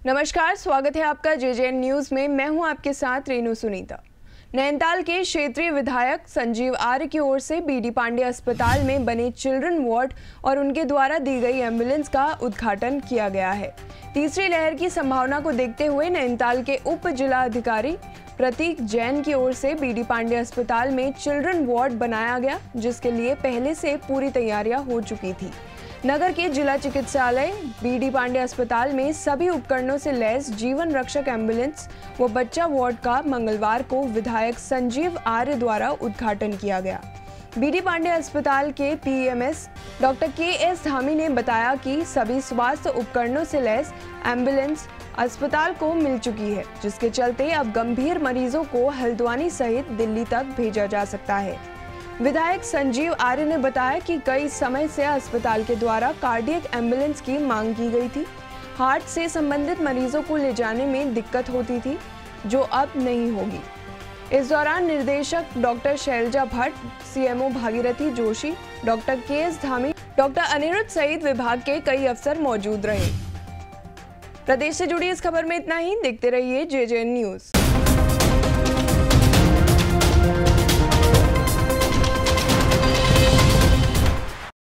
नमस्कार, स्वागत है आपका जे जे न्यूज़ में। मैं हूँ आपके साथ रेणु सुनीता। नैनीताल के क्षेत्रीय विधायक संजीव आर्य की ओर से बीडी पांडे अस्पताल में बने चिल्ड्रन वार्ड और उनके द्वारा दी गई एंबुलेंस का उद्घाटन किया गया है। तीसरी लहर की संभावना को देखते हुए नैनीताल के उप जिला अधिकारी प्रतीक जैन की ओर से बीडी पांडे अस्पताल में चिल्ड्रन वार्ड बनाया गया, जिसके लिए पहले से पूरी तैयारियाँ हो चुकी थी। नगर के जिला चिकित्सालय, बीडी पांडे अस्पताल में सभी उपकरणों से लैस जीवन रक्षक एंबुलेंस व बच्चा वार्ड का मंगलवार को विधायक संजीव आर्य द्वारा उद्घाटन किया गया। बीडी पांडे अस्पताल के PMS doctor K S Dhami ने बताया कि सभी स्वास्थ्य उपकरणों से लैस एंबुलेंस अस्पताल को मिल चुकी है, जिसके चलते अब गंभीर मरीजों को हल्द्वानी सहित दिल्ली तक भेजा जा सकता है। विधायक संजीव आर्य ने बताया कि कई समय से अस्पताल के द्वारा कार्डियक एंबुलेंस की मांग की गई थी। हार्ट से संबंधित मरीजों को ले जाने में दिक्कत होती थी, जो अब नहीं होगी। इस दौरान निर्देशक doctor Shailaja Bhatt, CMO Bhagirathi Joshi, doctor K S Dhami, doctor Aniruddh सहित विभाग के कई अफसर मौजूद रहे। प्रदेश से जुड़ी इस खबर में इतना ही। देखते रहिए जे जे न्यूज़।